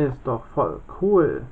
Ist doch voll cool.